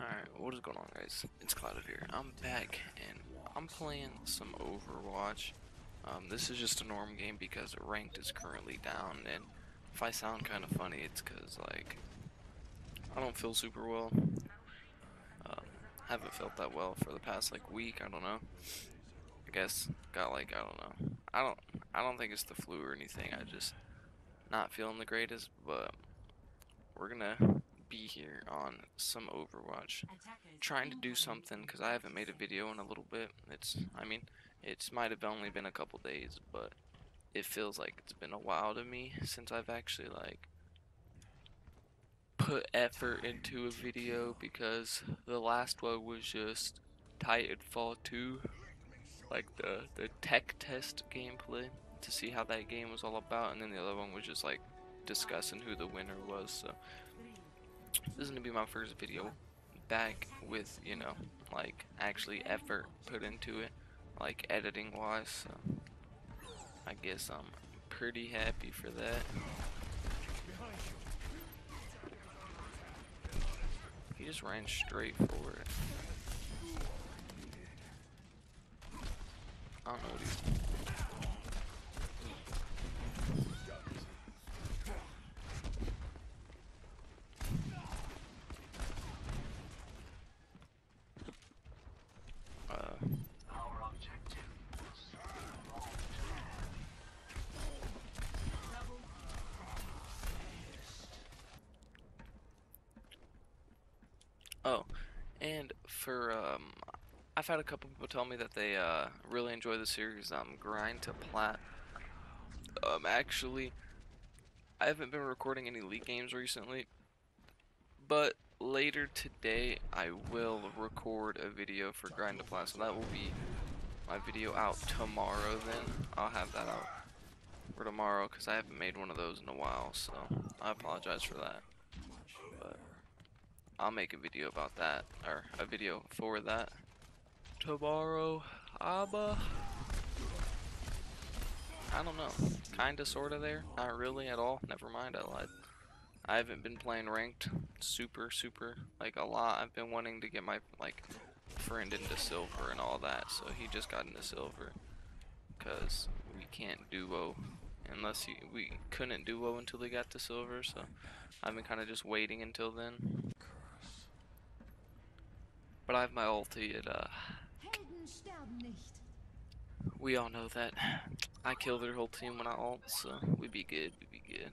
Alright, what is going on guys? It's Clouded here. I'm back and I'm playing some Overwatch. Um, this is just a norm game because ranked is currently down and if I sound kind of funny it's cause like I don't feel super well. Um, haven't felt that well for the past like week, I don't know. I guess got like I don't know. I don't I don't think it's the flu or anything. I just not feeling the greatest, but we're gonna be here on some Overwatch. Trying to do something because I haven't made a video in a little bit. It's, I mean, it's might have only been a couple days, but it feels like it's been a while to me since I've actually like put effort into a video because the last one was just Titanfall 2, like the the tech test gameplay to see how that game was all about, and then the other one was just like discussing who the winner was. So this is gonna be my first video back with you know like actually effort put into it, like editing wise. So I guess I'm pretty happy for that. He just ran straight for it. I don't know what he's and for um, I've had a couple people tell me that they uh really enjoy the series um Grind to Plat. Um, actually, I haven't been recording any League games recently, but later today I will record a video for Grind to Plat, so that will be my video out tomorrow. Then I'll have that out for tomorrow because I haven't made one of those in a while, so I apologize for that. I'll make a video about that, or a video for that tomorrow. Abba. I don't know. Kinda, sorta there. Not really at all. Never mind, I lied. I haven't been playing ranked super, super, like a lot. I've been wanting to get my, like, friend into silver and all that, so he just got into silver. Because we can't duo unless he, we couldn't duo until he got to silver, so I've been kind of just waiting until then. But I have my ulti uh, we all know that I kill their whole team when I ult, so we be good, We'd be good.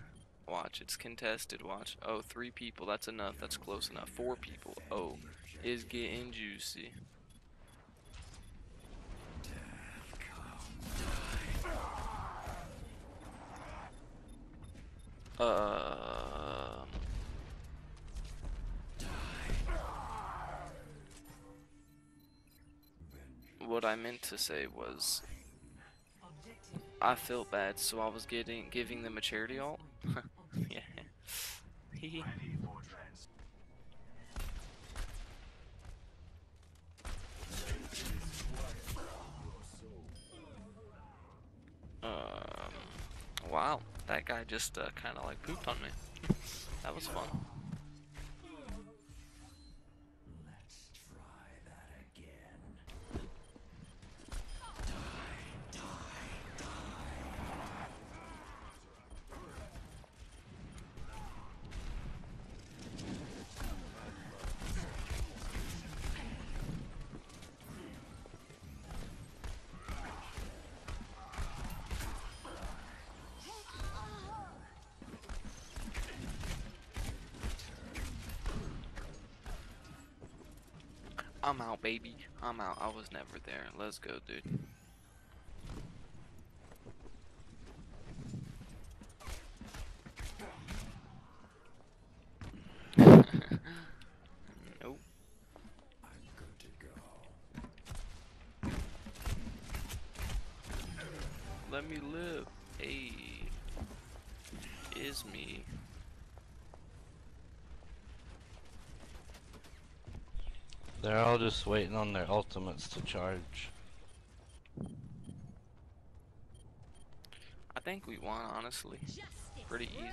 Watch, it's contested, watch. Oh, three people, that's enough, that's close enough. Four people, oh, is getting juicy. Um, what I meant to say was I felt bad, so I was getting giving them a charity ult. yeah. Um. Wow, that guy just uh, kind of like pooped on me. that was fun. I'm out, baby. I'm out. I was never there. Let's go, dude. nope. Let me live. Hey. Is me. They're all just waiting on their ultimates to charge. I think we won, honestly. Pretty easily.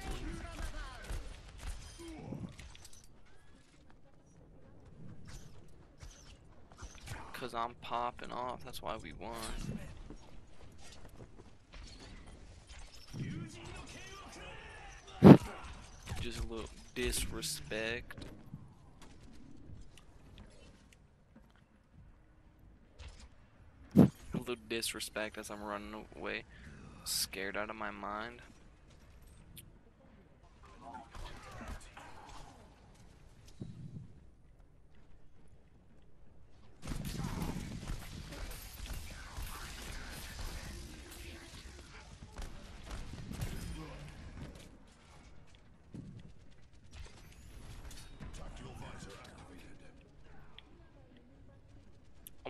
Cause I'm popping off. That's why we won. Just a little disrespect. Disrespect as I'm running away. Scared out of my mind.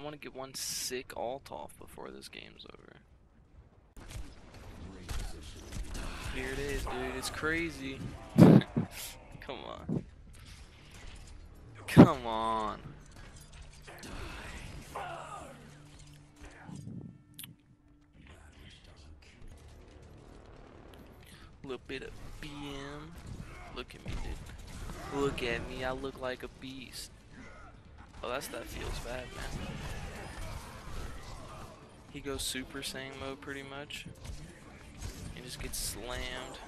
I want to get one sick ult off before this game's over. Here it is, dude. It's crazy. Come on. Come on. Little bit of BM. Look at me, dude. Look at me. I look like a beast. Oh, that's that feels bad, man. He goes Super Saiyan mode pretty much. He just gets slammed.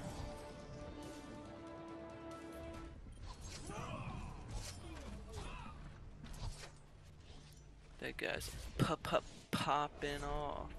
That guy's pop pop popping off.